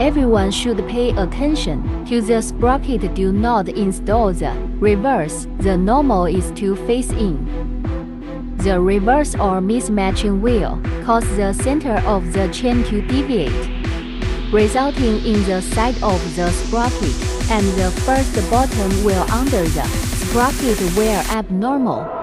Everyone should pay attention to the sprocket do not install the reverse. The normal is to face in. The reverse or mismatching wheel cause the center of the chain to deviate, resulting in the side of the sprocket, and the first bottom wheel under the sprocket wear abnormal.